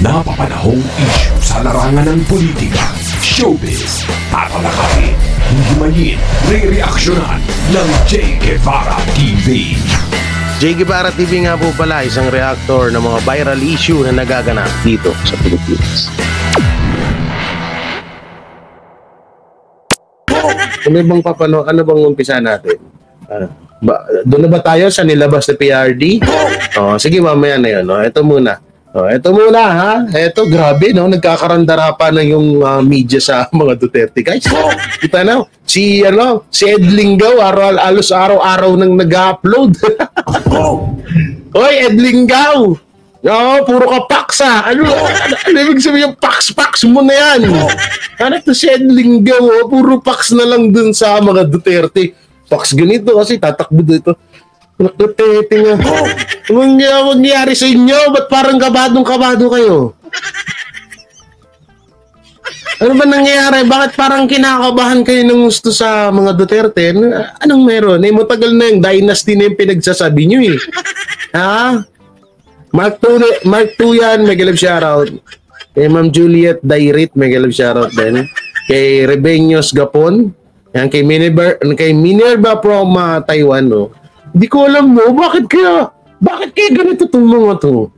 Napapanahong issue sa larangan ng politika, showbiz, tatalakayin, himayin, re-reaksyonan ng J. Guevara TV. J. Guevara TV nga po pala isang reactor ng mga viral issue na nagaganap dito sa Pilipinas. Ano bang papano, ano bang umpisa natin? Ah, ba, doon na ba tayo sa nilabas na PRD? Oh, sige mamaya na yun. No? Ito muna. Oh, ito muna ha. Ito grabe no, nagkakarandara pa na yung ah, media sa mga Duterte guys. Kita na si ano, si Ed Lingaw araw alos araw-araw nang nag-upload. Hoy, Ed Lingaw. Oo, puro ka paksa. Ano, ano, ano ibig sabihin yung pax-pax mo na yan? Ano to si Ed oh, puro pax na lang dun sa mga Duterte. Pax ganito kasi tatakbo dito. Anak Duterte nga. Anong mangyayari sa inyo? Ba't parang kabadong-kabado kayo? Ano ba nangyayari? Bakit parang kinakabahan kayo ng gusto sa mga Duterte? Ano- Anong meron? Eh, matagal na yung dynasty na yung pinagsasabi nyo eh. Ha? Mark 2, Mark 2 yan, mega love shoutout. Kay Ma'am Juliet Dairit, mega love shoutout din. Kay Rebeños Gapon. Yan, kay Minerva, kay Minerva from ah, Taiwan, no. Hindi ko alam mo, bakit kaya, bakit kaya ganito itong mga to?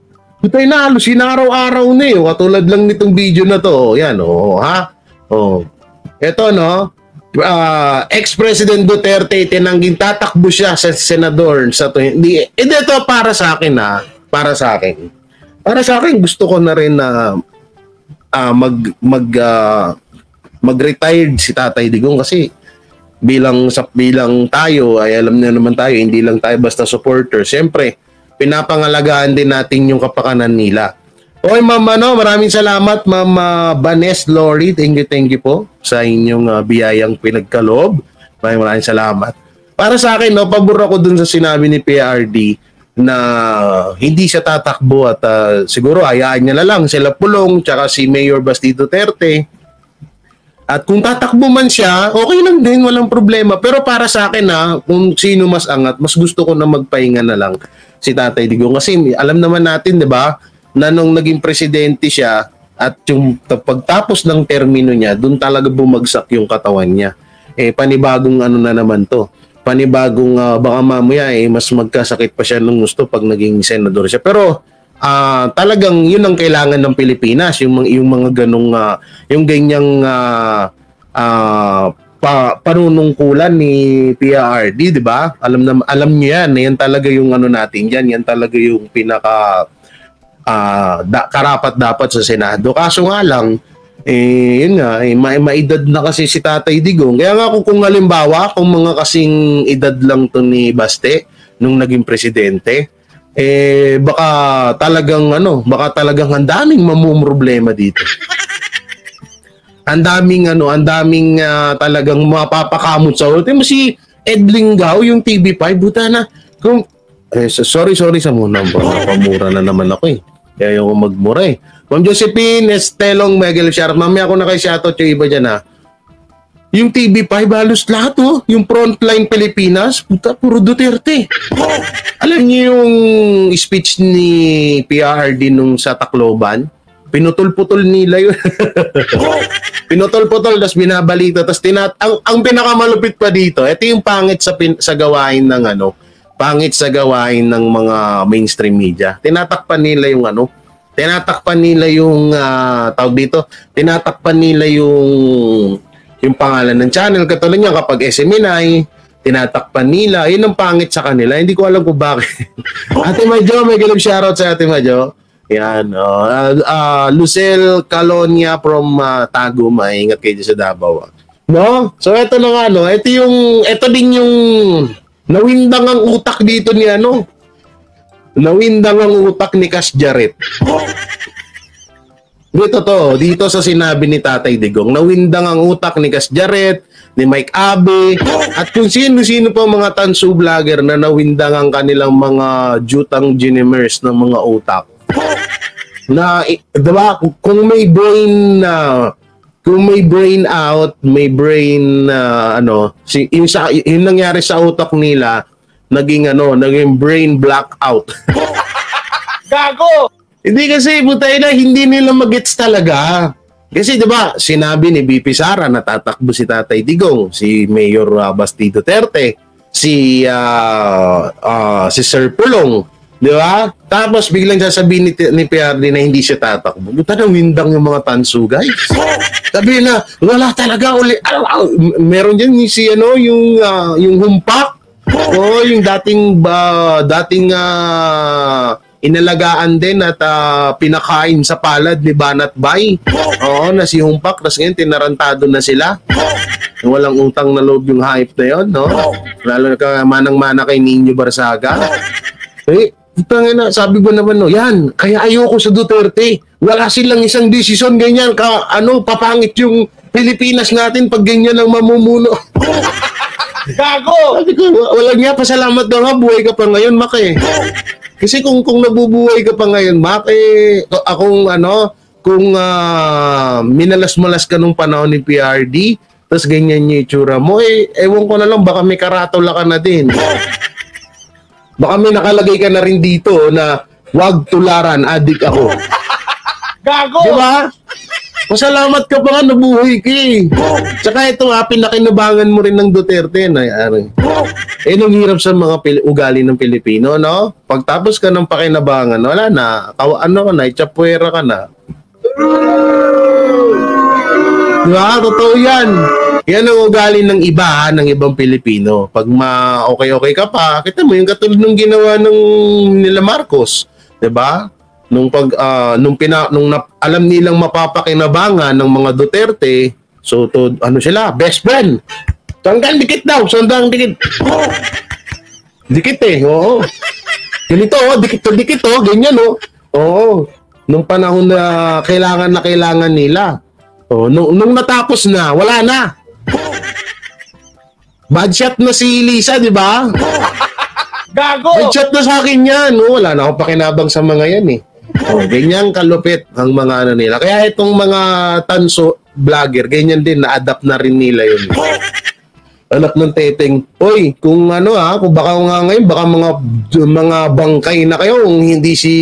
Butay na halos, sinaraw-araw na eh. Katulad lang nitong video na to. Yan, oh, ha? Oh. Ito, no? ah, ex-President Duterte tinangging tatakbo siya sa senador sa to. Hindi, eh, ito para sa akin ha. Para sa akin. Para sa akin, gusto ko na rin na ah, mag mag ah, mag-retired si Tatay Digong kasi bilang sa bilang tayo ay alam na naman tayo hindi lang tayo basta supporter. Siyempre, pinapangalagaan din natin yung kapakanan nila. Okay, Ma'am, ano, maraming salamat, Ma'am uh, Banes Lori. Thank you, thank you po sa inyong uh, biyayang pinagkaloob. Maraming maraming salamat. Para sa akin, no, pabor ako dun sa sinabi ni PRD na hindi siya tatakbo at uh, siguro hayaan niya na lang sila Pulong tsaka si Mayor Basti Duterte. At kung tatakbo man siya, okay lang din, walang problema. Pero para sa akin ha, kung sino mas angat, mas gusto ko na magpahinga na lang si Tatay Digong. Kasi alam naman natin, di ba, na nung naging presidente siya at yung pagtapos ng termino niya, doon talaga bumagsak yung katawan niya. Eh, panibagong ano na naman to. Panibagong ah, baka mamaya eh, mas magkasakit pa siya nung gusto pag naging senador siya. Pero ah talagang yun ang kailangan ng Pilipinas, yung, mga- yung mga ganong, ah, yung ganyang ah, ah, pa, panunungkulan ni PRD, di ba? Alam na alam niyo yan, yan talaga yung ano natin diyan, yan talaga yung pinaka ah da, karapat dapat sa Senado. Kaso nga lang, eh, yun nga, eh, ma- maedad na kasi si Tatay Digong. Kaya nga kung, kung halimbawa, kung mga kasing edad lang to ni Baste, nung naging presidente, eh, baka talagang, ano, baka talagang ang daming mamumroblema dito. Ang daming, ano, ang daming ah, talagang mapapakamot sa ulo. Si Ed Lingaw, yung TV5, buta na. Kung, eh, so- sorry, sorry sa muna. Pamura na naman ako eh. Kaya yung magmura eh. Ma'am Josephine Estelong Megel Sharp. Mamaya ako na kay shoutout yung iba dyan ha. Yung TV5 halos lahat oh. Yung frontline Pilipinas, puta, puro Duterte. Alam niyo yung speech ni PRD nung sa Tacloban? Pinutol-putol nila yun. Pinutol-putol, tapos binabalita. Tapos tinat ang, ang pinakamalupit pa dito, ito yung pangit sa, pin, sa gawain ng ano, pangit sa gawain ng mga mainstream media. Tinatakpan nila yung ano, tinatakpan nila yung ah, tawag dito, tinatakpan nila yung yung pangalan ng channel katulad niya kapag SMNI tinatakpan nila yun ang pangit sa kanila. Hindi ko alam kung bakit. Ate Majo may galib shoutout sa Ate Majo? Yan oh. Ah, ah, Lucel Calonia from ah, Tagum ingat kayo dyan sa Davao no? So eto na nga no. Ito yung ito din yung nawindang ang utak dito ni ano? Nawindang ang utak ni Cash Jarrett dito to, dito sa sinabi ni Tatay Digong, nawindang ang utak ni Cas Jarrett, ni Mike Abe, at kung sino-sino pa mga tansu vlogger na nawindang ang kanilang mga jutang ginimers ng mga utak. Na, diba, kung may brain na, kung may brain out, may brain na, ano, si, yung, sa, yung nangyari sa utak nila, naging ano, naging brain blackout. Gago! Hindi kasi, putay na, hindi nila magets talaga. Kasi 'di ba, sinabi ni BP Sara na tatakbo si Tatay Digong, si Mayor uh, Basti Duterte, si uh, uh, si Sir Pulong, 'di ba? Tapos biglang sasabihin ni, ni PRD na hindi siya tatakbo. Buta na windang yung mga tansu, guys. Sabi na, wala talaga uli. Meron diyan ni si ano, yung uh, yung humpak. Oh, yung dating uh, dating uh, inalagaan din at uh, pinakain sa palad ni Banat Bay. Oo, na si Humpak. Tapos ngayon, tinarantado na sila. Walang utang na loob yung hype na yun, no? Lalo na ka manang-mana kay Nino Barsaga. Eh, Tangin na, sabi ko naman no, yan, kaya ayoko sa Duterte. Wala silang isang desisyon ganyan, ka, ano, papangit yung Pilipinas natin pag ganyan ang mamumuno. Gago! Sabi ko, walang nga, pasalamat daw nga, buhay ka pa ngayon, Mak eh. Kasi kung kung nabubuhay ka pa ngayon, Mac, eh, akong ano, kung uh, minalas-malas ka nung panahon ni PRD, tapos ganyan yung itsura mo, eh, ewan ko na lang, baka may karatula ka na din. Baka may nakalagay ka na rin dito na wag tularan, adik ako. Gago! Di ba? Masalamat ka pa nga, nabuhay ka eh. Tsaka ito nga, pinakinabangan mo rin ng Duterte na yan. Eh, nung hirap sa mga pil- ugali ng Pilipino, no? Pagtapos ka ng pakinabangan, wala na. Kawa, ano ka na, itchapuera ka na. Di ba? Totoo yan. Yan ang ugali ng iba, ng ibang Pilipino. Pag ma okay-okay ka pa, kita mo yung katulad ng ginawa ng nila Marcos. Di ba? Nung pag uh, nung pina nung na, alam nilang mapapakinabangan ng mga Duterte so to ano sila best friend sandang dikit daw sandang dikit oh. dikit eh oo ganito oh dikit to dikit oh ganyan oh oo nung panahon na kailangan na kailangan nila oh nung, nung natapos na wala na bad shot na si Lisa di ba Gago! Bad shot na sa akin yan. Oh, wala na akong pakinabang sa mga yan eh. Oh, ganyan kalupit ang mga ano nila. Kaya itong mga tanso vlogger, ganyan din na-adapt na rin nila yun. Anak ng teteng, oy, kung ano ha, kung baka nga ngayon, baka mga mga bangkay na kayo kung hindi si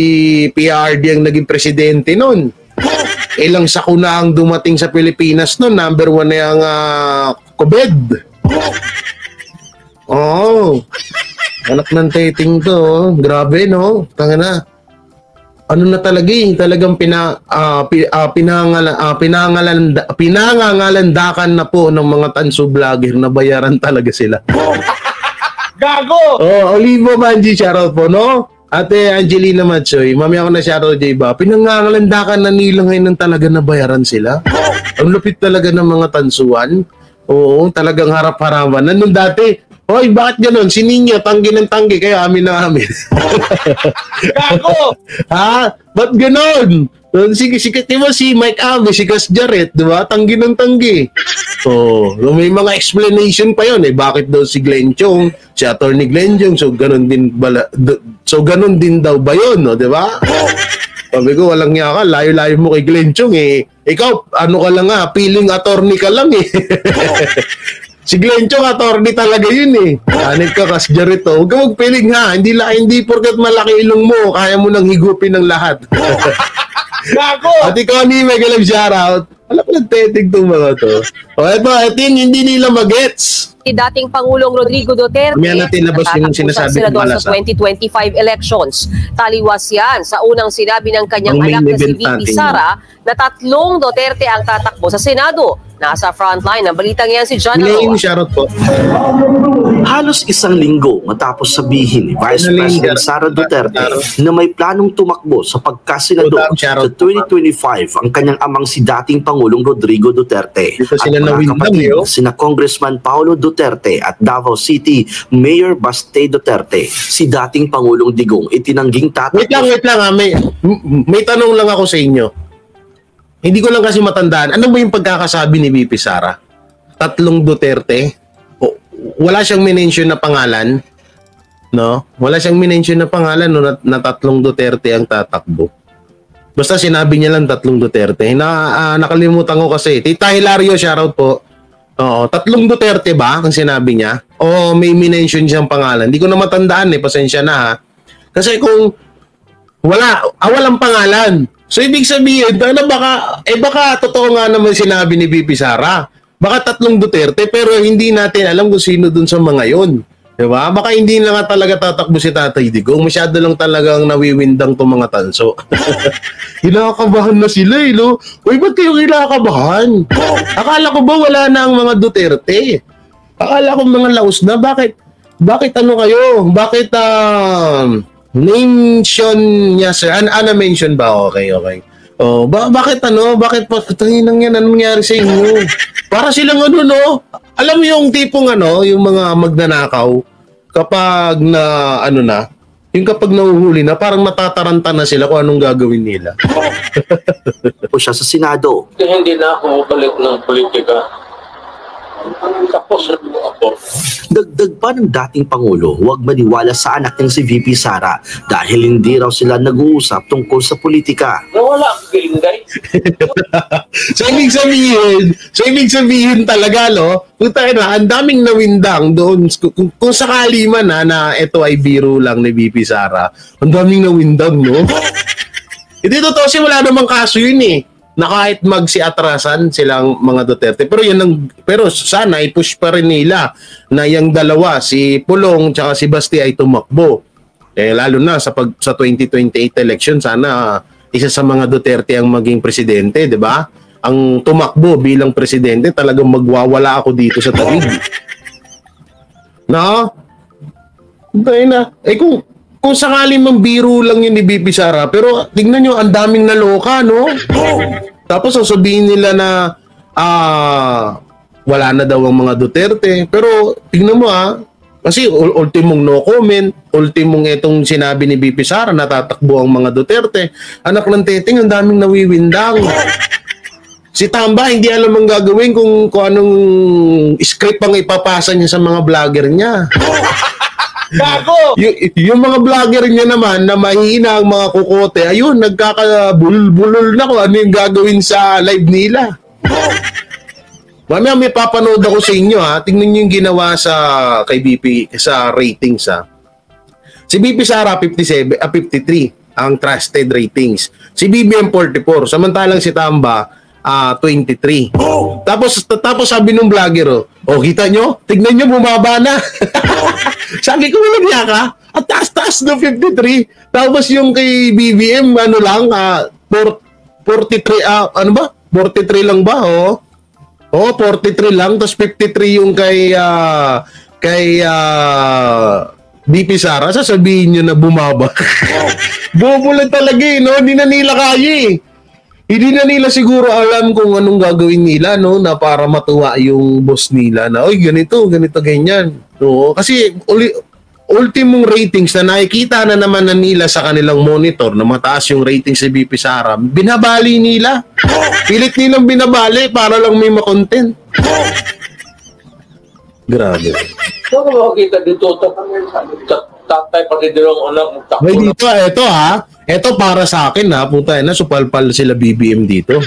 PRD ang naging presidente noon. Ilang sakuna ang dumating sa Pilipinas noon, number one na yung uh, COVID. Oh, anak ng teteng to, oh. grabe no, tanga na ano na talaga eh, talagang pina, uh, pi, uh, pinangala, uh, pinangalanda, pinangangalandakan na po ng mga tanso vlogger na bayaran talaga sila. Gago! Oh, Olivo Manji, shoutout po, no? Ate Angelina Machoy, mami ako na shoutout J ba? Pinangangalandakan na nila ngayon ng talaga na bayaran sila. Ang lupit talaga ng mga tansuan. Oo, talagang harap-harapan. Nandun dati, Hoy, bakit ganun? Si Ninyo, tanggi ng tanggi, kaya amin na amin. Gago! ha? Ba't ganun? Sige, sige, di ba si Mike Alves, si Gus Jarrett, di ba? Tanggi ng tanggi. Oh, may mga explanation pa yon eh. Bakit daw si Glenn Chong, si Attorney Glenn Chong, so ganun din bala, so ganun din daw ba yon, no, di ba? Sabi ko, walang niya ka, layo-layo mo kay Glenn Chong eh. Ikaw, ano ka lang nga, feeling attorney ka lang eh. Si Glencho attorney talaga yun eh. Hanip ka kas Jarito. Huwag ka magpiling ha. Hindi, la, hindi porket malaki ilong mo, kaya mo nang higupin ng lahat. Gago! At ikaw ni Mega Love shoutout. Alam ko nagtetig tong mga to. O eto, ito yung hindi nila magets. Si dating Pangulong Rodrigo Duterte May natin labas yung sinasabi ng sa 2025 elections. Taliwas yan sa unang sinabi ng kanyang Ang anak na si VP Sara na tatlong Duterte ang tatakbo sa Senado. Nasa frontline ng balitang yan si John Elaine, shoutout po. Halos isang linggo matapos sabihin ni Vice President Sara Duterte na may planong tumakbo sa pagkasenador sa 2025 ang kanyang amang si dating Pangulong Rodrigo Duterte Dito sila at mga kapatid eh, oh. sina Congressman Paulo Duterte at Davao City Mayor Baste Duterte. Si dating Pangulong Digong itinangging tatakbo Wait lang, wait lang ha. May, may tanong lang ako sa inyo. Hindi ko lang kasi matandaan. Ano ba yung pagkakasabi ni BP Sara? Tatlong Duterte? O, wala siyang minention na pangalan? No? Wala siyang minention na pangalan no, na, na tatlong Duterte ang tatakbo. Basta sinabi niya lang tatlong Duterte. Na, uh, nakalimutan ko kasi. Tita Hilario, shoutout po. Oo, tatlong Duterte ba ang sinabi niya? O may minention siyang pangalan? Hindi ko na matandaan eh, pasensya na ha. Kasi kung Wala, ah, walang pangalan. So ibig sabihin, ano baka, eh baka totoo nga naman sinabi ni BP Sara. Baka tatlong Duterte pero hindi natin alam kung sino dun sa mga yon. Diba? Baka hindi na nga talaga tatakbo si Tatay Digong. Masyado lang talagang nawiwindang to mga tanso. Kinakabahan na sila eh, no? Uy, ba't kayo kinakabahan? Akala ko ba wala na ang mga Duterte? Akala ko mga laos na. Bakit? Bakit ano kayo? Bakit, um, mention niya, sir? An ana mention ba? Okay, okay. Oh, ba bakit ano? Bakit pa tanginang yan anong nangyari sa inyo? Para silang ano no? Alam mo yung tipong ano, yung mga magnanakaw kapag na ano na, yung kapag nahuhuli na parang natataranta na sila kung anong gagawin nila. o siya sa Senado. Hindi na ako balik ng politika. Tapos na po ako. Dagdag pa ng dating Pangulo, huwag maniwala sa anak niyang si VP Sara dahil hindi raw sila nag-uusap tungkol sa politika. Nawala ang Inday. so ibig sabihin, so ibig sabihin talaga no, puta na, ang daming nawindang doon kung, kung sakali man ha, na ito ay biro lang ni VP Sara, ang daming nawindang no. Hindi totoo siya wala namang kaso yun eh na kahit magsiatrasan silang mga Duterte. Pero yan ang, pero sana i-push pa rin nila na yung dalawa, si Pulong at si Basti ay tumakbo. Eh, lalo na sa, pag, sa 2028 election, sana isa sa mga Duterte ang maging presidente, di ba? Ang tumakbo bilang presidente, talagang magwawala ako dito sa tawid. No? Dahil na. Eh kung, kung sakali mang biro lang yun ni BP Sara, pero tingnan nyo, ang daming naloka, no? Tapos sasabihin nila na ah, wala na daw ang mga Duterte. Pero tingnan mo ah, kasi ultimong no comment, ultimong itong sinabi ni BP Sara, natatakbo ang mga Duterte. Anak ng teting, ang daming nawiwindang. Si Tamba, hindi alam ang gagawin kung, kung anong script ang ipapasa niya sa mga vlogger niya. Gago! Y- yung mga vlogger niya naman na mahina ang mga kukote, ayun, nagkakabulol na ko ano yung gagawin sa live nila. Mamaya may papanood ako sa inyo ha. Tingnan niyo yung ginawa sa kay BP sa ratings ha. Si BP Sara 57 ah, 53 ang trusted ratings. Si BBM 44 samantalang si Tamba uh, 23. Oh! Tapos tapos sabi nung vlogger, oh, oh kita nyo? Tignan nyo, bumaba na. sabi ko, walang ka? At taas-taas no 53. Tapos yung kay BBM, ano lang, uh, 43, uh, ano ba? 43 lang ba, oh? Oh, 43 lang. Tapos 53 yung kay, uh, kay, uh, BP Sara, sasabihin nyo na bumaba. Bobo lang talaga eh, no? Hindi na nila kaya eh hindi na nila siguro alam kung anong gagawin nila no na para matuwa yung boss nila na oy ganito ganito ganyan. No kasi uli, ultimong ratings na nakikita na naman na nila sa kanilang monitor na mataas yung ratings sa BP Sara binabali nila. Pilit nilang binabali para lang may makontent. Grabe. Saan ko makikita dito? Tatay pati dalawang anak. May dito, eto ha. Eto para sa akin ha. Puta na, supalpal sila BBM dito.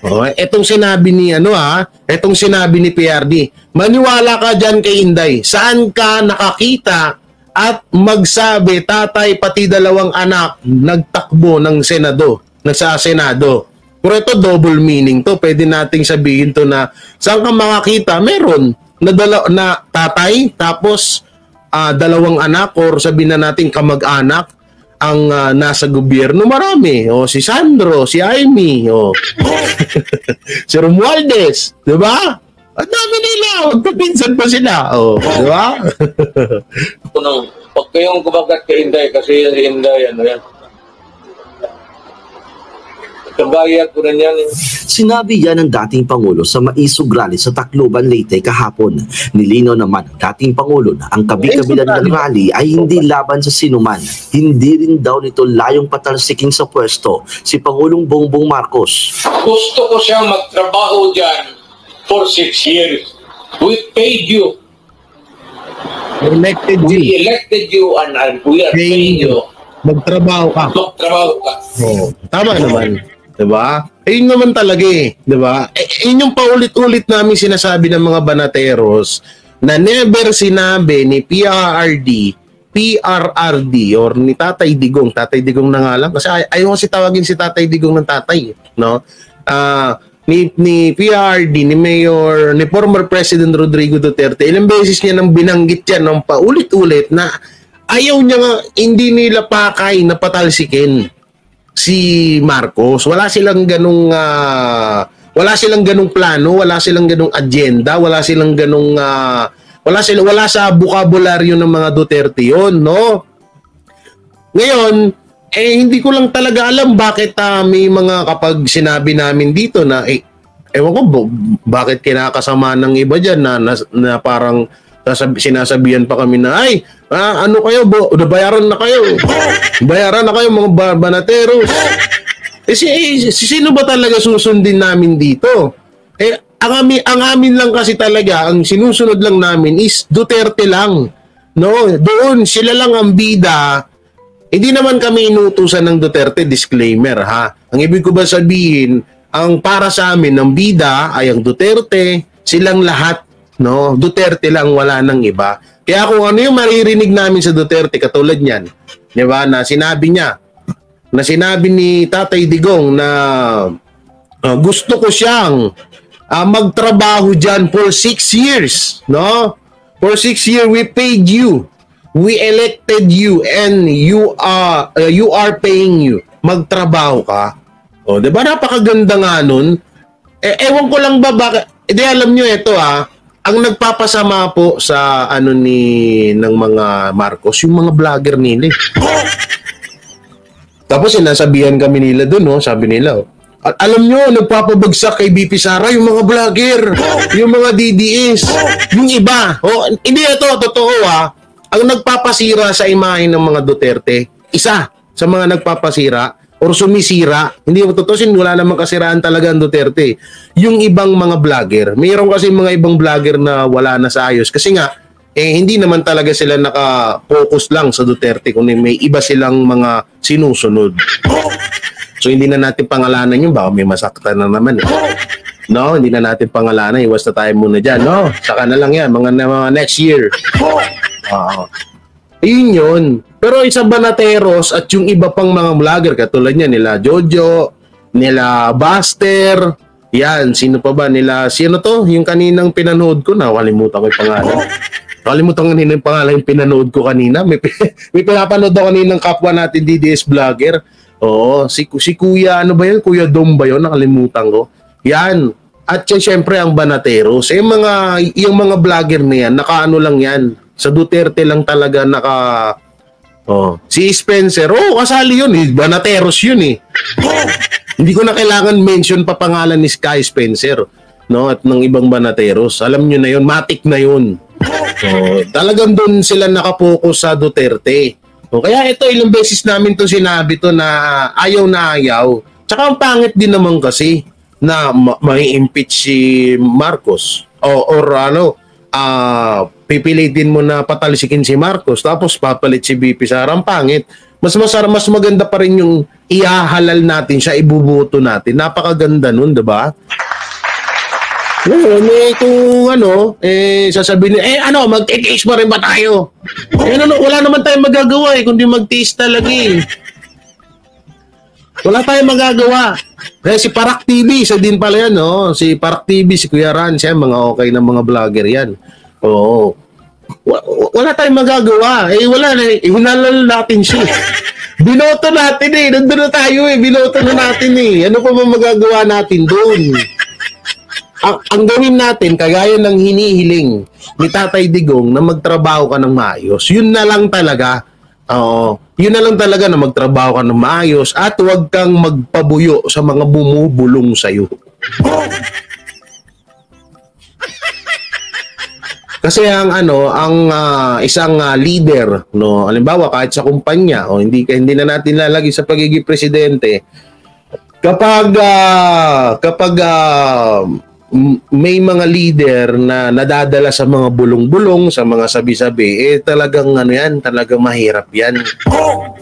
Oh, etong sinabi ni ano ha, etong sinabi ni PRD. Maniwala ka diyan kay Inday. Saan ka nakakita at magsabi tatay pati dalawang anak nagtakbo ng Senado, nasa Senado. Pero ito double meaning to. Pwede nating sabihin to na saan ka makakita? Meron na, dala, na tatay tapos uh, dalawang anak or sabihin na natin kamag-anak ang uh, nasa gobyerno? Marami. O si Sandro si Amy o. Si Romualdez di ba? Ang dami nila. Magpapinsan pa sila. O di ba? Unang, pag kayong kumagat kay Inday kasi si Inday ano yan Kabayad ko na yan. Sinabi yan ng dating Pangulo sa maisog rally sa Tacloban, Leyte kahapon. Nilino naman ng dating Pangulo na ang kabi-kabilan ng rally ay hindi laban sa sinuman. Hindi rin daw nito layong patalsiking sa pwesto si Pangulong Bongbong Marcos. Gusto ko siyang magtrabaho dyan for six years. We paid you. Elected you. We elected you and, and we are paying you. Magtrabaho ka. Magtrabaho ka. Oh, tama naman. 'Di ba? Eh, naman talaga eh, 'di ba? Eh, yun yung paulit-ulit namin sinasabi ng mga banateros na never sinabi ni PRRD PRRD or ni Tatay Digong, Tatay Digong na nga lang kasi ay ayaw kasi tawagin si Tatay Digong ng tatay, no? Ah, ni ni PRD, ni Mayor, ni former President Rodrigo Duterte, ilang beses niya nang binanggit yan ng paulit-ulit na ayaw niya nga, hindi nila pakay na patalsikin si Marcos. Wala silang ganung ah, wala silang ganung plano, wala silang ganung agenda, wala silang ganung ah, wala sila wala sa bokabularyo ng mga Duterte 'yon, no? Ngayon, eh hindi ko lang talaga alam bakit ah, may mga kapag sinabi namin dito na eh ewan ko bakit kinakasama ng iba diyan na, na, na parang sinasabihan pa kami na ay ah, ano kayo bo? Bayaran na kayo. Bayaran na kayo mga ba- banateros. Eh, si, eh, si- sino ba talaga susundin namin dito? Eh ang amin, ang amin lang kasi talaga ang sinusunod lang namin is Duterte lang. No? Doon sila lang ang bida. Hindi naman kami inutusan ng Duterte, disclaimer ha. Ang ibig ko ba sabihin, ang para sa amin ng bida ay ang Duterte, silang lahat, no? Duterte lang, wala nang iba. Kaya kung ano yung maririnig namin sa Duterte, katulad niyan, di ba, na sinabi niya, na sinabi ni Tatay Digong na ah, gusto ko siyang ah, magtrabaho dyan for six years, no? For six years, we paid you. We elected you and you are uh, you are paying you. Magtrabaho ka. O, 'di ba napakaganda nga nun? Eh, ewan ko lang ba bakit Hindi alam nyo ito ah. Ang nagpapasama po sa ano ni ng mga Marcos, yung mga vlogger nila. eh. Tapos sinasabihan kami nila doon, no? sabi nila, oh, at alam nyo, nagpapabagsak kay BP Sara yung mga vlogger, yung mga DDS, yung iba. Oh, hindi ito, totoo ah. Ang nagpapasira sa imahe ng mga Duterte, isa sa mga nagpapasira or sumisira, hindi mo totoo wala namang kasiraan talaga ang Duterte. Yung ibang mga vlogger, mayroon kasi mga ibang vlogger na wala na sa ayos. Kasi nga, eh hindi naman talaga sila naka-focus lang sa Duterte kundi may iba silang mga sinusunod. So hindi na natin pangalanan yun, baka may masaktan na naman eh. No, hindi na natin pangalanan, iwas na tayo muna dyan, no? Saka na lang yan, mga, mga next year. Oo. Ayun yun. Pero isa Banateros at yung iba pang mga vlogger, katulad niya, nila Jojo, nila Buster, yan, sino pa ba nila, sino to? Yung kaninang pinanood ko, nakalimutan ko yung pangalan. Nakalimutan ko kanina yung pangalan yung pinanood ko kanina. May, may pinapanood ako kaninang kapwa natin DDS vlogger. Oo, si, si Kuya, ano ba yun? Kuya Dom ba yun? Nakalimutan ko. Yan. At syempre, ang Banateros. Eh, yung mga, yung mga vlogger na yan, nakaano lang yan. Sa Duterte lang talaga naka... Oh, si Spencer, oh, kasali yun eh. Banateros yun eh. Hindi ko na kailangan mention pa pangalan ni Sky Spencer no at ng ibang banateros. Alam niyo na yun, matik na yun. So, talagang doon sila nakapokus sa Duterte. O, kaya ito ilang beses namin to sinabi to na ayaw na ayaw. Tsaka ang pangit din naman kasi na ma- may impeach si Marcos o or ano ah pipilitin mo na patalsikin si Marcos tapos papalit si BP ang pangit mas masarap mas maganda pa rin yung ihahalal natin siya ibubuto natin napakaganda nun 'di ba ngayon, eh, kung ano, eh, sasabihin, eh, ano, mag-tiis pa rin ba tayo? Eh, ano, wala naman tayong magagawa eh, kundi mag-tiis talaga eh. Wala tayong magagawa. Eh, si Parak TV, isa din pala yan, no? Si Parak TV, si Kuya Ran, siya, mga okay na mga vlogger yan. Oo. Wa- wa- wala tayong magagawa. Eh, wala na. Eh, hinalal natin siya. Binoto natin eh. Nandun na tayo eh. Binoto na natin eh. Ano pa ba magagawa natin doon? ang, ang gawin natin, kagaya ng hinihiling ni Tatay Digong na magtrabaho ka ng maayos, yun na lang talaga. Oo. Yun na lang talaga na magtrabaho ka ng maayos at huwag kang magpabuyo sa mga bumubulong sa'yo. Kasi ang ano, ang ah, isang ah, leader, no, halimbawa kahit sa kumpanya o hindi hindi na natin lalagay sa pagiging presidente, kapag ah, kapag m- may mga leader na nadadala sa mga bulong-bulong, sa mga sabi-sabi, eh talagang ano yan, talagang mahirap yan.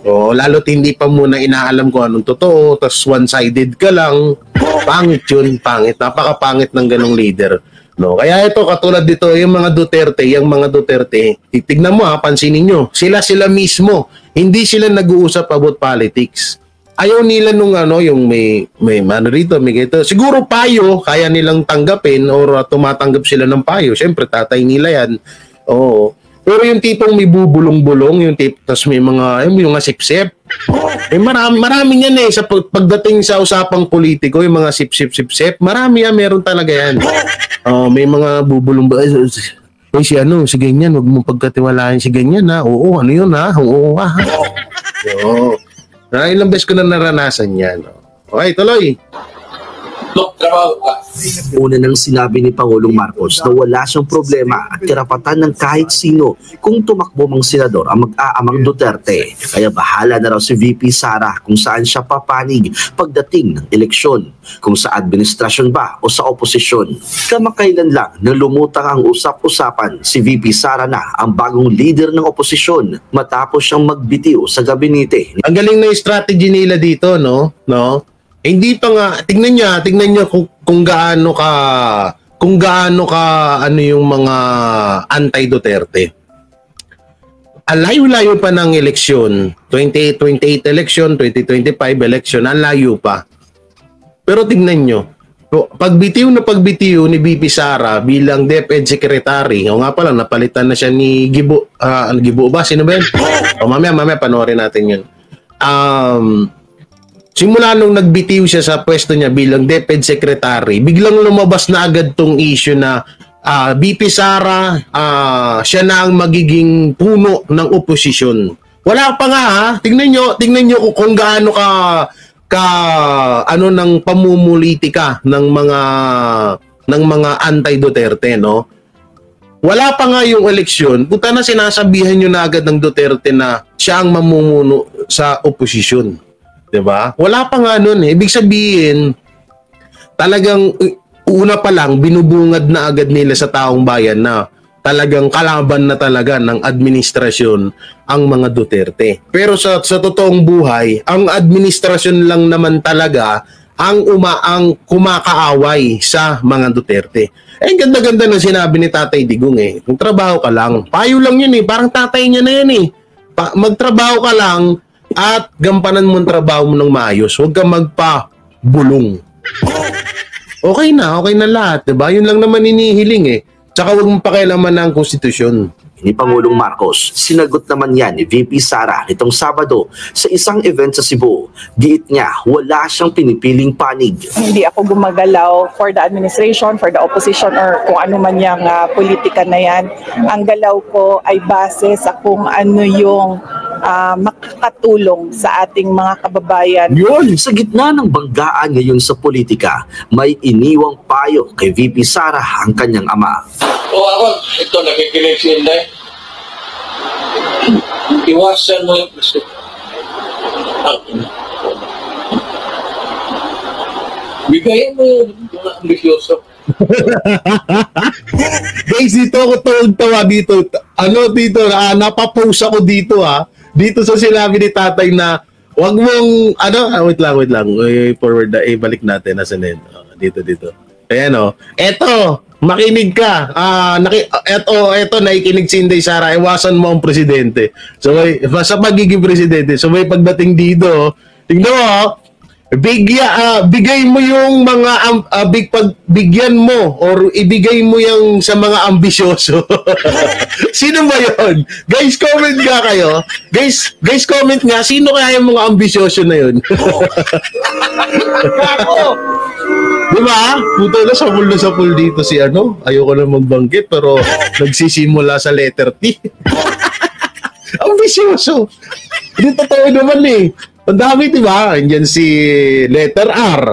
O, lalo't hindi pa muna inaalam kung anong totoo, tas one-sided ka lang, pangit yun, pangit, napakapangit ng ganong leader. No, kaya ito katulad dito yung mga Duterte, yung mga Duterte, titignan mo ha, pansinin nyo, sila sila mismo, hindi sila nag-uusap about politics. Ayaw nila nung ano, yung may may ano may ito. Siguro payo kaya nilang tanggapin or uh, tumatanggap sila ng payo. Syempre tatay nila 'yan. Oo. Pero yung tipong may bubulong-bulong, yung tip, tapos may mga, yung mga sip-sip. Eh, marami, marami yan eh. Sa pag- pagdating sa usapang politiko, yung mga sip-sip-sip-sip, marami yan, meron talaga yan. Oh, may mga bubulong ba? Eh, si ano, si ganyan, huwag mong pagkatiwalaan si ganyan ha. Oo, ano yun ha? Oo, ha? Oo. Na, ilang beses ko na naranasan yan. Okay, tuloy. Magtrabaho ka. Una nang sinabi ni Pangulong Marcos na wala siyang problema at karapatan ng kahit sino kung tumakbo mang senador ang mag-aamang Duterte. Kaya bahala na raw si VP Sara kung saan siya papanig pagdating ng eleksyon, kung sa administrasyon ba o sa oposisyon. Kamakailan lang na lumutang ang usap-usapan si VP Sara na ang bagong leader ng oposisyon matapos siyang magbitiw sa gabinete Ang galing na strategy nila dito, no? No? Eh, Hindi pa nga, tignan niya, tignan niya kung, kung gaano ka, kung gaano ka, ano yung mga anti-Duterte. Ang layo-layo pa ng eleksyon, 2028 election, 2025 election, ang layo pa. Pero tignan nyo, pagbitiw na pagbitiw ni BP Sara bilang DepEd Secretary, o nga pala, napalitan na siya ni Gibo, ah, Gibo ba? Sino ba yun? O mamaya, mamaya, panoorin natin yun. Um, simula nung nagbitiw siya sa pwesto niya bilang DepEd Secretary, biglang lumabas na agad tong issue na ah, BP Sara, ah, siya na ang magiging puno ng oposisyon. Wala pa nga ha. Tingnan nyo, tingnan nyo kung, gaano ka ka ano ng pamumulitika ng mga ng mga anti-Duterte, no? Wala pa nga yung eleksyon, puta na sinasabihan nyo na agad ng Duterte na siya ang mamumuno sa oposisyon. 'Di ba? Wala pa nga nun eh. Ibig sabihin, talagang una pa lang binubungad na agad nila sa taong bayan na talagang kalaban na talaga ng administrasyon ang mga Duterte. Pero sa sa totoong buhay, ang administrasyon lang naman talaga ang umaang kumakaaway sa mga Duterte. Eh, ganda-ganda ng sinabi ni Tatay Digong eh. Kung trabaho ka lang, payo lang yun eh. Parang tatay niya na yan eh. Pa- magtrabaho ka lang at gampanan mo ang trabaho mo ng maayos. Huwag kang magpa-bulong. Okay na, okay na lahat. Diba? Yun lang naman inihiling eh. Tsaka huwag mong pakialaman ng konstitusyon. Ni Pangulong Marcos. Sinagot naman yan ni VP Sara nitong Sabado sa isang event sa Cebu. Giit niya, wala siyang pinipiling panig. hindi ako gumagalaw for the administration, for the opposition, or kung ano man yung ah, politika na yan. Ang galaw ko ay base sa kung ano yung ah, makakatulong sa ating mga kababayan. Yun! Sa gitna ng banggaan ngayon sa politika, may iniwang payo kay VP Sara ang kanyang ama. O ako, ito nakikinig si Inday. Iwasan mo yung gusto. Bigayan mo yung mga ambisyoso. Guys, dito ako tuwag-tawa dito. Ano dito, ah, napapost ako dito ha. Dito sa sinabi ni tatay na wag mong, ano, ah, wait lang, wait lang. Eh, forward na, eh, balik natin. Nasa net. Oh, dito, dito. Ayan o. Eto, makinig ka. Ah, naki, eto, eto, naikinig si Inday Sara. Iwasan mo ang presidente. So, may, sa pagiging presidente. So, may pagdating dito, tingnan mo, oh, Bigya, ah, bigay mo yung mga am- ah, big pagbigyan mo or ibigay mo yung sa mga ambisyoso. sino ba 'yon? Guys, comment nga kayo. Guys, guys comment nga sino kaya yung mga ambisyoso na 'yon? Di ba? Puto na sa na sa dito si ano. Ayoko na magbanggit pero nagsisimula sa letter T. ambisyoso. Hindi totoo naman eh. Ang dami, di ba? Andyan si letter R.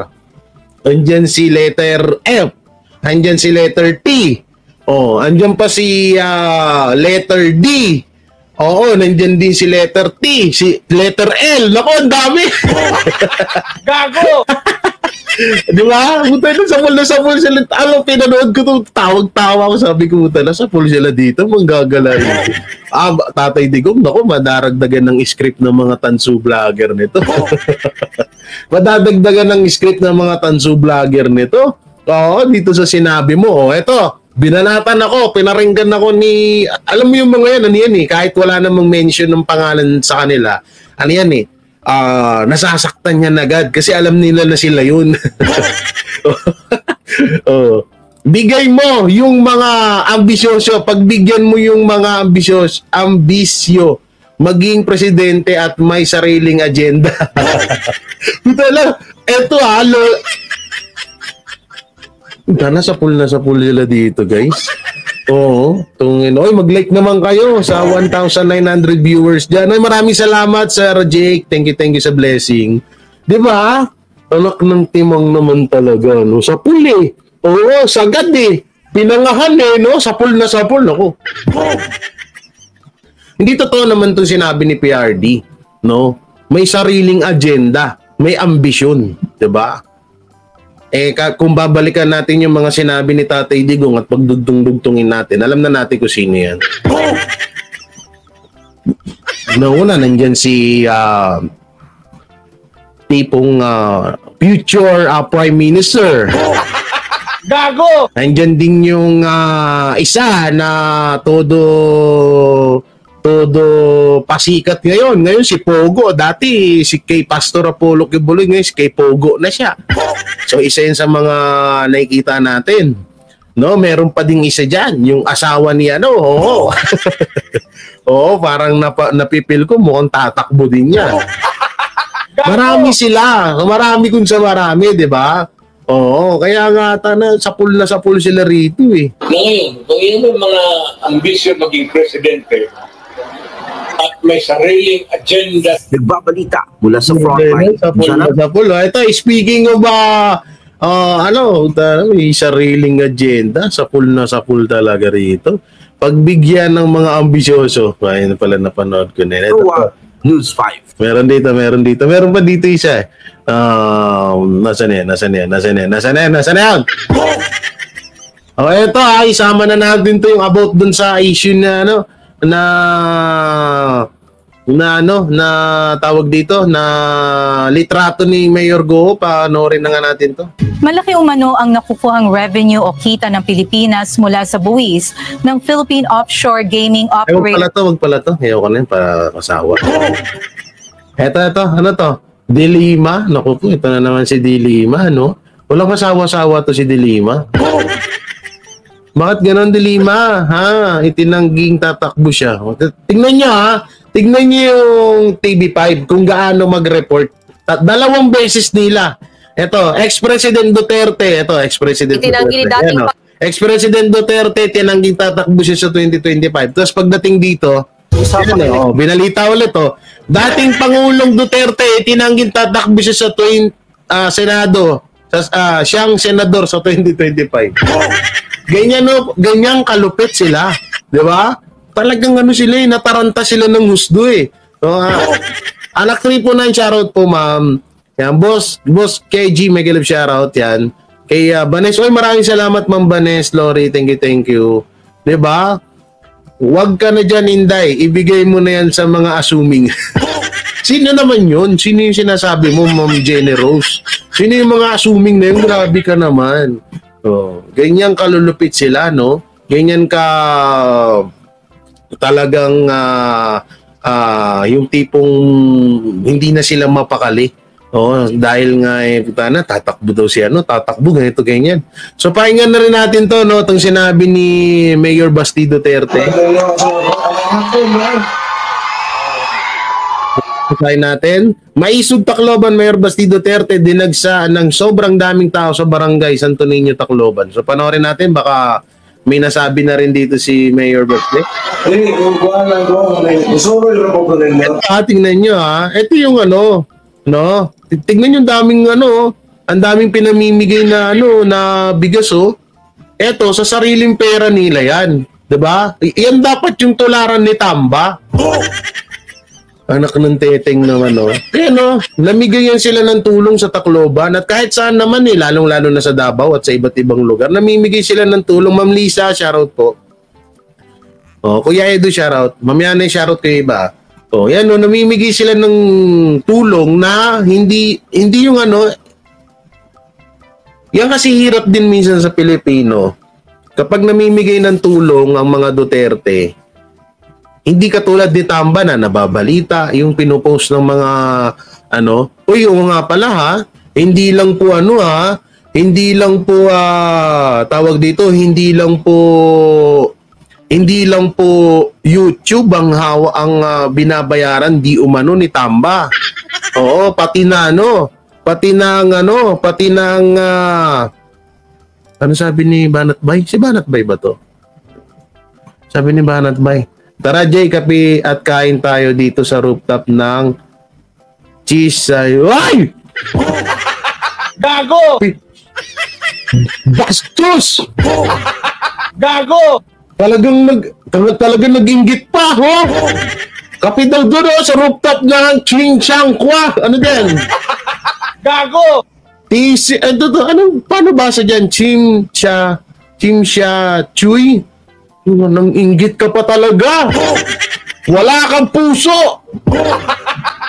Andyan si letter F. Andyan si letter T. Oh, andyan pa si ah, letter D. Oo, nandyan din si letter T, si letter L. Nako, ang dami. Gago! Di ba? Puta na sa pool na sa pool sila. Alam, pinanood ko to, tawag-tawa ko. Sabi ko, puta na sa pool sila dito. Manggagala ah, tatay digong, nako, madaragdagan ng script ng mga tansu vlogger nito. Madadagdagan ng script ng mga tansu vlogger nito. Oo, dito sa sinabi mo. Oh, eto, binanatan ako, pinaringgan ako ni, alam mo yung mga yan, ano yan eh, kahit wala namang mention ng pangalan sa kanila, ano yan eh, ah, nasasaktan yan agad kasi alam nila na sila yun. oh. Bigay mo yung mga ambisyoso, pagbigyan mo yung mga ambisyoso, ambisyo, maging presidente at may sariling agenda. Ito lang, eto ha, lo, Puta, nasa pool na sa pool nila dito, guys. Oo. Tungin. Oy, mag-like naman kayo sa 1,900 viewers dyan. Oy, maraming salamat, Sir Jake. Thank you, thank you sa blessing. Di ba? Anak ng timang naman talaga, no? Sa pool eh. Oo, sagad eh. Pinangahan eh, no? Sa pool na sa pool. Ako. Hindi totoo naman itong sinabi ni PRD, no? May sariling agenda, may ambisyon, 'di ba? Eh kung babalikan natin yung mga sinabi ni Tatay Digong at pagdugtong-dugtungin natin, alam na natin kung sino 'yan. Nauna nandiyan si uh, tipong uh, future uh, Prime Minister. Gago! Nandiyan din yung ah, isa na todo todo pasikat ngayon. Ngayon si Pogo. Dati si kay Pastor Apollo Kibuloy. Ngayon si kay Pogo na siya. So isa yun sa mga nakikita natin. No, meron pa ding isa diyan, yung asawa ni ano. Oo. Oo, parang napa, napipil ko mukhang tatakbo din niya. Marami sila. Marami kung sa marami, 'di ba? Oo, kaya nga tana sa pool na sa pool sila rito eh. Ngayon, kung yun yung mga ambisyon maging presidente at may sariling agenda Nagbabalita mula sa frontline. Sa na sa pool. Ito, speaking of uh, uh, ano, may sariling agenda sa pool na sa pool talaga rito. Pagbigyan ng mga ambisyoso. Ayun pala napanood ko na. Ito, Ito, News 5. Meron dito, meron dito. Meron pa dito isa eh. Um, nasaan yan, nasaan yan, nasaan yan, nasaan yan, nasaan yan? Oh, eto ha, isama na natin to yung about dun sa issue na ano, na na ano, na tawag dito, na litrato ni Mayor Go, panoorin na nga natin to. Malaki umano ang nakukuhang revenue o kita ng Pilipinas mula sa buwis ng Philippine Offshore Gaming Ay, wag pala Operator. to, wag pala to. Ayaw ko na yun, para kasawa. Eto, eto, ano to? Dilima. Naku po, ito na naman si Dilima, no? Walang kasawa-sawa to si Dilima. Bakit ganon Dilima? Ha? Itinangging tatakbo siya. Tingnan niyo ha. Tingnan niyo yung TV5 kung gaano mag-report. At dalawang beses nila. Ito, ex-president Duterte. Ito, ex-president Itinanggi ni Duterte. dating Ayan, oh. Ex-president Duterte, tinangging tatakbo siya sa 2025. Tapos pagdating dito, Yan, eh, oh, binalita ulit oh. Dating Pangulong Duterte tinangging tatakbo siya sa twin, ah, Senado. Sa ah, siyang senador sa 2025. Ganyan no, ganyang kalupit sila, 'di ba? Talagang ano sila eh, nataranta sila ng husdo eh. So, ah, anak 349 shoutout po ma'am. Yan, boss, boss KG Miguel shoutout yan. Kay ah, Banes, oy maraming salamat ma'am Banes, Lori, thank you, thank you. 'Di ba? Huwag ka na dyan, Inday. Ibigay mo na yan sa mga assuming. Sino naman yun? Sino yung sinasabi mo, Ma'am Jenny Rose? Sino yung mga assuming na yun? Grabe ka naman. Oh, ganyan kalulupit sila, no? Ganyan ka talagang ah, ah, yung tipong hindi na sila mapakali. Oh, dahil nga eh, puta na, tatakbo daw si ano, tatakbo, ganito, ganyan. So, pakinggan na rin natin to, no, itong sinabi ni Mayor Basti Duterte. Pakinggan natin. Maisog Tacloban, Mayor Basti Duterte, dinagsa ng sobrang daming tao sa barangay Santo Niño, Tacloban. So, panoorin natin, baka may nasabi na rin dito si Mayor Basti. Ah, tingnan nyo ha. Ito yung ano, no? Tingnan yung daming ano, ang daming pinamimigay na ano, na bigas oh. Ito, sa sariling pera nila yan. 'Di ba? Yan dapat yung tularan ni Tamba. Anak ng teteng naman, no? Kaya, no, namigay yan sila ng tulong sa Tacloban at kahit saan naman eh, lalong-lalo na sa Davao at sa iba't ibang lugar, namimigay sila ng tulong. Ma'am Lisa, shoutout po. Oh, Kuya Edo, shoutout. Ma'am Yana, shoutout kayo iba. Oh, yan, no, namimigay sila ng tulong na hindi, hindi yung ano, Yan kasi hirap din minsan sa Pilipino. Kapag namimigay ng tulong ang mga Duterte, hindi katulad ni Tamba na nababalita yung pinupost ng mga ano, uy, oo nga pala ha, hindi lang po ano ha, hindi lang po ah, tawag dito, hindi lang po hindi lang po YouTube ang hawa ang ah, binabayaran di umano ni Tamba. Oo, pati na ano, pati na ang ano, pati na ang ah, ano sabi ni Banat Bay? Si Banat Bay ba to? Sabi ni Banat Bay, Tara Jay, kape at kain tayo dito sa rooftop ng Chisay. Ay! Gago! Bastos! Gago! Talagang nag tal- talagang nag-inggit pa, ho? Kape daw doon oh, sa rooftop ng Ching Chang Kwa. Ano din? Gago! TC, ano to, anong, paano basa dyan? Chim Cha, Chim Cha Chuy? Nang inggit ka pa talaga. Wala kang puso.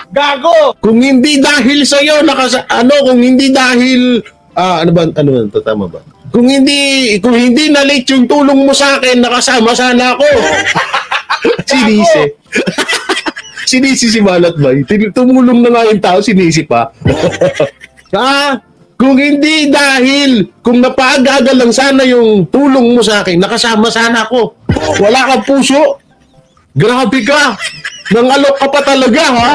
Gago! Kung hindi dahil sa iyo nakasa ano kung hindi dahil ah ano ba ano ba tama ba? Kung hindi kung hindi na late yung tulong mo sa akin nakasama sana ako. sinisi. sinisi si Malat ba? Tumulong na nga yung tao, sinisi pa. ah, kung hindi dahil kung napaaga lang sana yung tulong mo sa akin, nakasama sana ako. Wala kang puso. Grabe ka. Nang alok ka pa talaga, ha?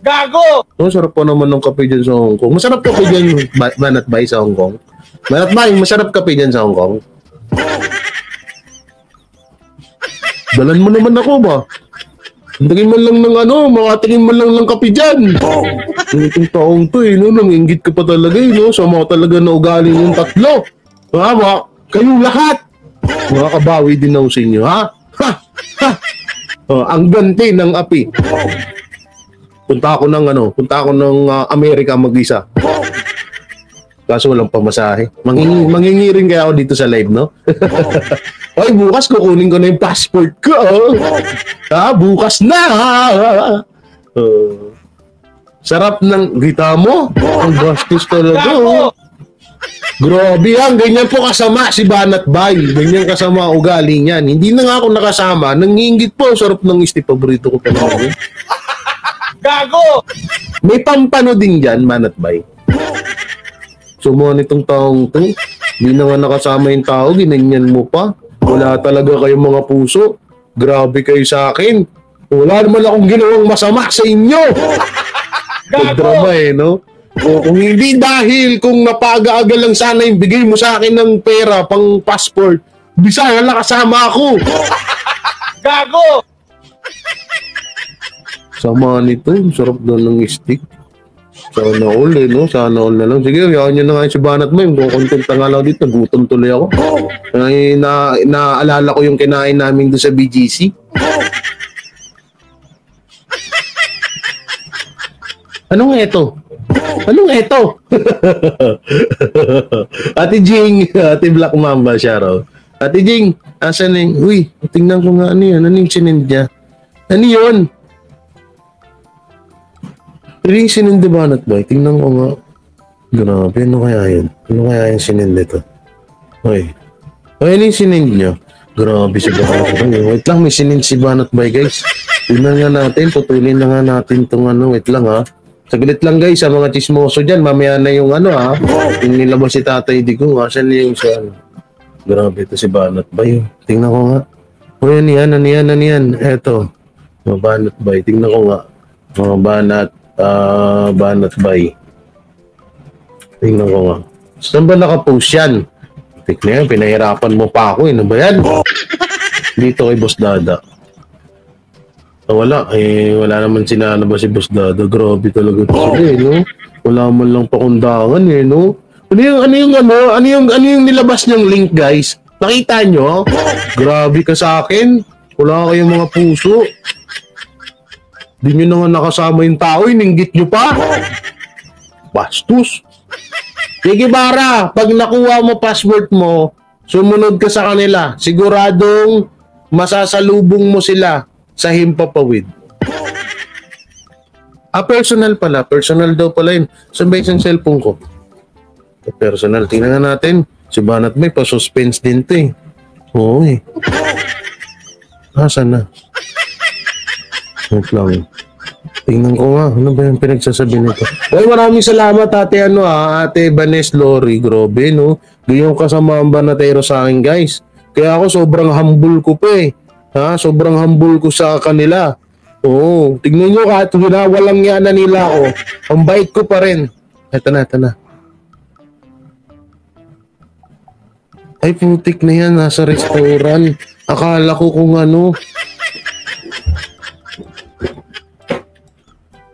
Gago! Oh, sarap pa naman ng kape dyan sa Hong Kong. Masarap kape dyan, ba- Banat Bay sa Hong Kong. Banat Bay, masarap kape dyan sa Hong Kong. Dalan mo naman ako ba? Tingin man lang ng ano, makatingin man lang ng kape dyan. Itong taong to eh, no? Nanginggit ka pa talaga eh, no? Sama talaga na ugali yung tatlo. Ha, mga, kayong lahat. Makakabawi din ako sa inyo, ha? Ha! Ha! Oh, ang ganti ng api. Punta ako ng ano, punta ako ng ah, Amerika mag-isa. Kaso walang pamasahe. Mangingi, mangingi rin kaya ako dito sa live, no? Ay, bukas kukunin ko na yung passport ko. Ah, bukas na. Uh, sarap ng gita mo. Ang gastos talaga. oh. Grabe yan, ganyan po kasama si Banat Bay. Ganyan kasama ang ugali niyan. Hindi na nga ako nakasama, nanginggit po. Sarap ng isti, paborito ko pa naman. Gago! May pampano din dyan, Manat Bay. Mo nitong taong to, hindi na nga nakasama yung tao, ginanyan mo pa. Wala talaga kayong mga puso. Grabe kayo sa akin. Wala naman akong ginawang masama sa inyo. Pagdrama eh, no? O kung hindi dahil kung napaaga-aga lang sana yung bigay mo sa akin ng pera pang passport, bisaya lang kasama ako. Gago! Sama nito, sarap daw ng stick. Sana all eh, no? Sana all na lang. Sige, yawan nyo na nga yung si Banat mo. Yung kukontenta nga lang dito, gutom tuloy ako. Ay, na, naalala ko yung kinain namin doon sa BGC. Anong eto? Anong eto? Ate Jing, Ate Black Mamba, Sharo. Ate Jing, asan yung... Uy, tingnan ko nga ano yun. Ano yung sinend niya? Ano yun? Ano yung sinend ni Banat Boy? Tingnan ko nga. Grabe, ano kaya yun? Ano kaya yung sinend nito? Uy. Ay, ano yung sinend niya? Grabe si Banat Boy. Wait lang, may sinend si Banat Boy, guys. Tingnan nga natin, putulin na nga natin itong ano. Wait lang, ha? Saglit lang guys, sa mga chismoso dyan, mamaya na yung ano ha, nilabas si Tatay Digong, asan na yung sa ano. Grabe ito si Banat Bay. Tingnan ko nga. O yan yan, ano yan, ano yan. Eto. Mga Banat Bay. Tingnan ko nga. Mga Banat, ah, Banat Bay. Tingnan ko nga. Saan ba nakapost yan? Tingnan yan, pinahirapan mo pa ako. eh. Ano ba yan? Dito kay Boss Dada. Ah, wala. Eh, wala naman sinana ba si Boss Dada. Grabe talaga ito sila eh, no? Wala man lang pakundangan eh, no? Ano yung, ano yung, ano, ano yung, ano yung nilabas niyang link, guys? Nakita nyo? Grabe ka sa akin. Wala kayong mga puso. Di nyo na nga nakasama yung tao, ininggit nyo pa. Bastos. Sige, Bara, pag nakuha mo password mo, sumunod ka sa kanila. Siguradong masasalubong mo sila sa himpapawid. Ah, personal pala. Personal daw pala yun. Saan ba cellphone ko? Personal. Tingnan natin. Si Banat may pa-suspense din to eh. Oo eh. Nasaan na? Wait lang. Tingnan ko nga. Ano ba yung pinagsasabi nito? Well, maraming salamat ate ano ah, ate Banes Lori. Grobe no. Ganyan kasama ang banatero sa akin guys. Kaya ako sobrang humble ko pa eh. Ha? Sobrang humble ko sa kanila. Oo. Tignan nyo kahit winawalang yan na nila ako. Ang bait ko pa rin. Eto na, eto na. Ay, putik na yan. Nasa restaurant. Akala ko kung ano.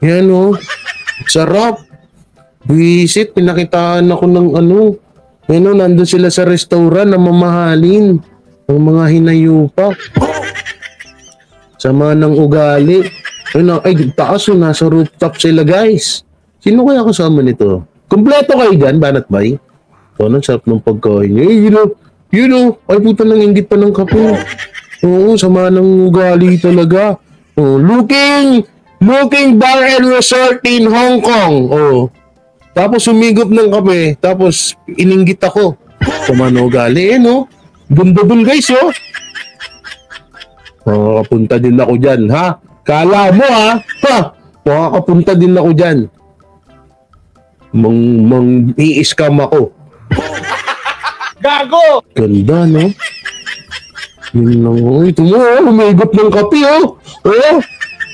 Yan oh. Sarap. Visit. Pinakitaan ako ng ano. Yan oh, nandun sila sa restaurant na mamahalin. Ang mga hinayupa. Sama ng ugali. Ayun, ay, taas oh, nasa rooftop sila guys. Sino kaya kasama nito? Kompleto kayo dyan, Banat Bay? Oh, ang sarap ng pagkain niya. Eh, you know, you know, ay puta nang inggit pa ng kape. Oo, sama ng ugali talaga. Oh, looking, looking bar and resort in Hong Kong. Oh. Tapos sumigop ng kape, tapos ininggit ako. Sama ng ugali, eh, no? Ganda dun, guys, oh. Makakapunta din ako dyan, ha? Kala mo, ha? Ha? Makakapunta din ako dyan. Mang, mang, i-scam ako. Gago! Ganda, no? Yun lang. Oh, ito mo, oh, umigop ng kape, oh. Oh,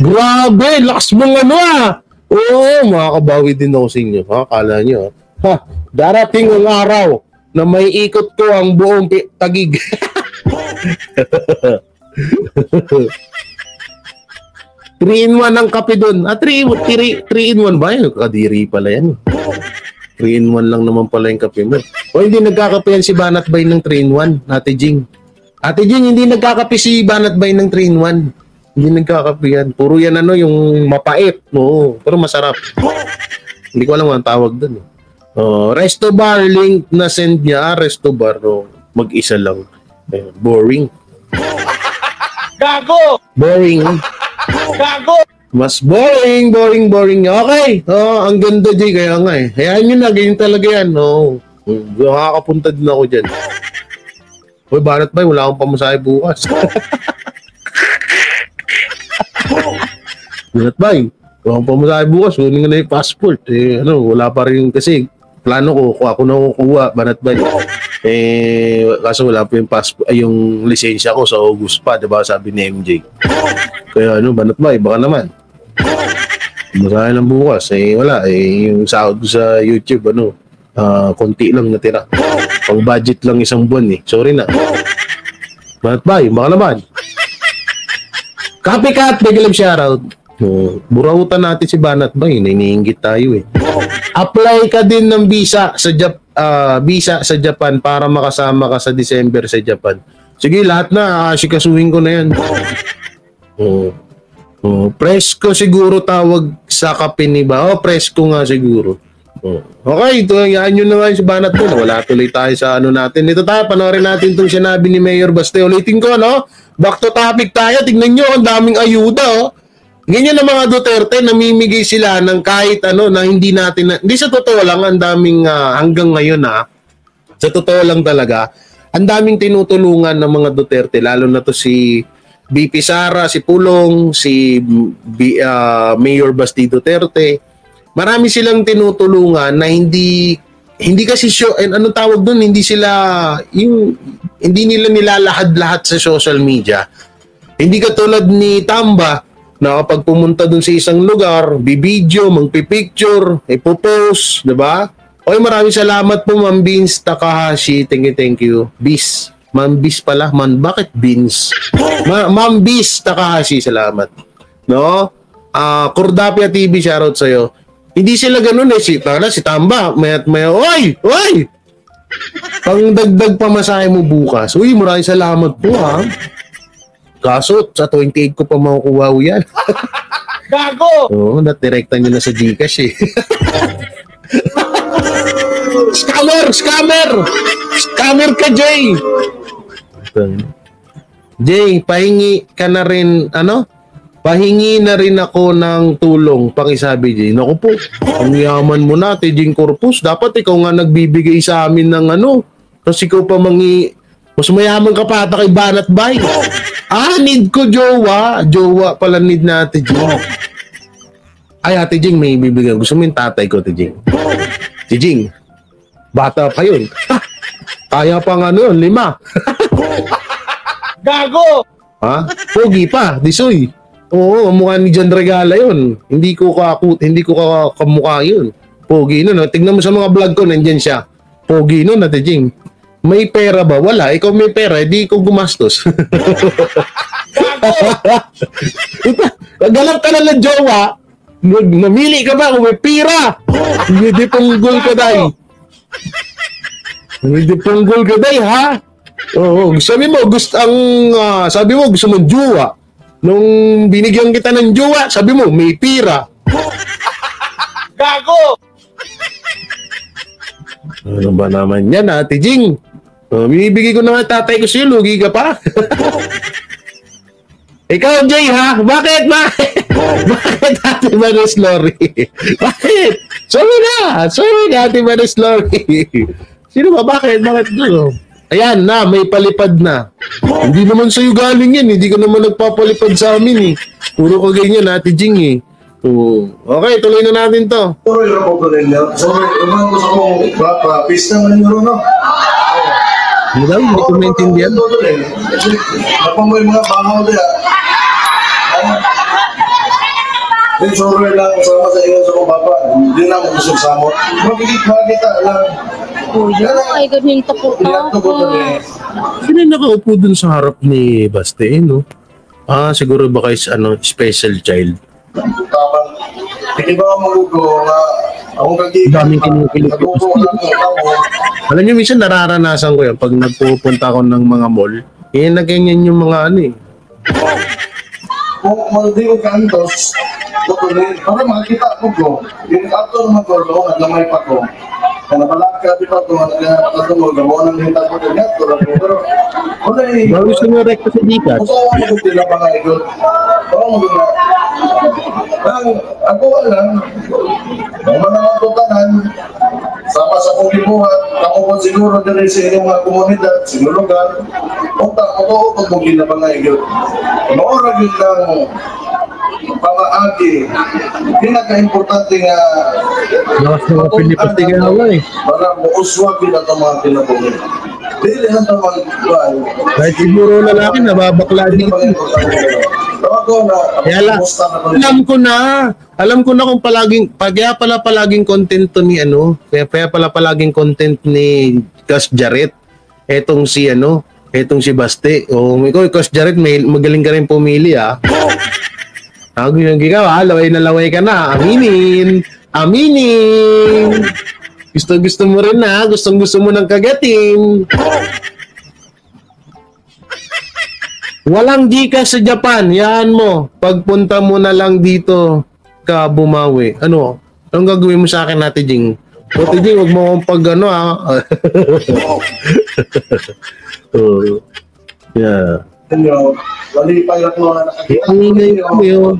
grabe, lakas mong ano, ah. Oo, makakabawi din ako sa inyo. Ha, kala nyo, ha? Darating ang araw na may ikot ko ang buong tagig. Three in one ang kape doon. Ah, three, three, three in one ba yun? Kadiri pala yan. 3 in 1 lang naman pala yung kape mo. O hindi nagkakape yan si Banat Bay ng 3 in 1, Ate Jing. Ate Jing, hindi nagkakape si Banat Bay ng 3 in 1. Hindi nagkakape yan. Puro yan ano, yung mapait. Oo, pero masarap. hindi ko alam ang tawag doon. Eh. Oh, resto bar link na send niya. Ah, resto bar. Oh, mag-isa lang. Eh, boring. Gago! Boring. Gago! Mas boring, boring, boring. Okay. Oh, ang ganda, Jay. Kaya nga eh. Hayaan nyo na. Ganyan talaga yan. No. Nakakapunta din ako dyan. Uy, Banat Bay, wala akong pamasahe bukas. Banat Bay, wala akong pamasahe bukas. Kunin ko na yung passport. Eh, ano, wala pa rin kasi plano ko, kung ako na kukuha, Banat Bay. Eh, kaso wala pa yung passport, ay, yung lisensya ko sa August pa, 'di ba? Sabi ni MJ. Kaya ano, Banat Bay, baka naman. Masahe lang bukas. Eh, wala. Eh, yung sahod sa YouTube, ano, ah, konti lang natira. Pang budget lang isang buwan eh. Sorry na. Banat Bay, baka naman. Copycat, big love shoutout. Oh, burautan natin si Banat Bay, niniinggit tayo eh. Apply ka din ng visa sa Jap ah, visa sa Japan para makasama ka sa December sa Japan. Sige, lahat na, asikasuhin ko na yan. Oh. Oh, presko siguro tawag sa kape ni ba? Oh, presko nga siguro. Oh. Okay, ito yan yun na nga si Banat doon. Wala tuloy tayo sa ano natin. Ito tayo, panoorin natin itong sinabi ni Mayor Baste. Ulitin ko, no? Back to topic tayo. Tingnan nyo, ang daming ayuda, oh. Ganyan ang mga Duterte, namimigay sila ng kahit ano na hindi natin, na, hindi sa totoo lang, ang daming ah, hanggang ngayon na, sa totoo lang talaga, ang daming tinutulungan ng mga Duterte, lalo na to si BP Sara, si Pulong, si B, ah, Mayor Basti Duterte. Marami silang tinutulungan na hindi hindi kasi show and anong tawag doon hindi sila yung hindi nila nilalahad-lahat sa social media. Hindi katulad ni Tamba na kapag pumunta dun sa isang lugar, bibidyo, magpipicture, ipopost, di ba? Oy, maraming salamat po, Ma'am Beans Takahashi. Thank you, thank you. Bis. Ma'am Bis pala. Man, bakit Beans? Ma- Ma'am Bis Takahashi, salamat. No? Ah, Cordapia TV, shoutout sa'yo. Hindi sila ganun eh. Si, para si Tamba, mayat maya, oy! Oy! Pang dagdag pamasahe mo bukas. Uy, maraming salamat po ha. Kaso, sa 28 ko pa makukuha ko yan. Gago! Oo, oh, natirekta nyo na sa Gcash eh. scammer! Scammer! Scammer ka, Jay! Jay, pahingi ka na rin, ano? pahingi na rin ako ng tulong, pakisabi Jing. Naku po, ang yaman mo na, Tijing Corpus. Dapat ikaw nga nagbibigay sa amin ng ano. Kasi ikaw pa mangi... Mas mayaman ka pa ata kay Banat Bay. Ah, need ko jowa. Jowa pala need na Ate Jing. Ay, Ate Jing, may bibigyan. Gusto mo yung tatay ko, Ate Jing. Ate Jing, bata pa yun. Kaya pa nga yun, lima. Gago! Ha? Pogi pa, disoy. Oo, mukha ni John Regala yun. Hindi ko kakut, hindi ko ka- kamukha yun. Pogi nun. oh. Tignan mo sa mga vlog ko, nandyan siya. Pogi nun, Ate Jing. May pera ba? Wala. Ikaw may pera, hindi ko gumastos. Galap ka na ng jowa. Namili ka ba kung may pira? Hindi punggol ka, day. Hindi punggol ka, day, ha? Oo, sabi mo gusto ang ah, sabi mo gusto mong jowa. Nung binigyan kita ng jowa, sabi mo may pira. Gago! Ano ba naman yan, Ate Jing? Oh, binibigay ko na nga tatay ko sa'yo, lugi ka pa. Ikaw, Jay, ha? Bakit? Bakit? Bakit, Ate Maris Lori? Bakit? Sorry na! Sorry na, Ate Maris Lori. Sino ba? Bakit? Bakit doon? Ayan na, may palipad na. Hindi naman sa'yo galing yan. Hindi ka naman nagpapalipad sa amin eh. Puro ka ganyan, Ate Jing eh. Oo. Okay, tuloy na natin to. Sorry lang po niya. Sorry, umang gusto kong papa, peace naman yun, no? Ano daw? Hindi ko maintindihan. Napa mo yung mga bangaw diya. Then sorry lang sama sa inyo sa papa. Hindi na mo gusto sa mo. Mabigit makita lang. Kuya, ay to po rin. Sino yung nakaupo dun sa harap ni Baste, eh, no? Ah, siguro baka is, ano, special child. Tapang, hindi ba ako magugo na kagigan. Daming ako. Alam niyo, minsan nararanasan ko yan pag nagpupunta ako ng mga mall. Eh, na ganyan yung mga ano eh. Kung maldi ko kantos, tutuloy, para makita ko ko, yung ato naman ko, doon, naglamay pa ko. Kaya nabalak ka, di pa ko, naglatong gamo ng hinta ko, ganyan, pero, pero, wala eh. Baka gusto mo rekta sa Gcash. Kung saan ako tila pa nga ito, oo mo na. Ang, ako alam, mga matutanan, sama sa kong libuhat, ako po siguro dali sa inyong mga komunidad, sa inyong lugar, kung ta, ako kung kung gina pa nga ito. Maura yun lang, pamaagi, pinaka-importante nga, Lakas ng mga di gawa eh. para muuswag yun ang mga pinabuhi. Dili ang tamang kuhan, Kahit siguro lalaki, nababakla hindi dito. importante. Tawago na, Kaya la, kumusta na alam ko na. Alam ko na kung palaging, pag kaya pala palaging content to ni ano, kaya, kaya pala palaging content ni Gus Jarrett. Etong si ano, etong si Baste. O, ikaw, Gus Jarrett, may, magaling ka rin pumili ah. Ah, yung ikaw ah, laway na laway ka na. Aminin. Aminin. Gusto gusto mo rin na, gustong gusto mo ng kagatin. Walang Gcash sa Japan, yan mo. Pagpunta mo na lang dito ka bumawi. Ano? Anong gagawin mo sa akin, Ate Jing? Ate Jing, huwag mo akong pag ano ah. oh. Yeah. Inyo, wali pa yung mga nakakita. Ang ingay ko yun.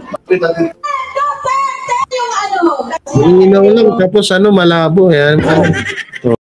Ang inaw lang, tapos ano, malabo. Yan. Ano?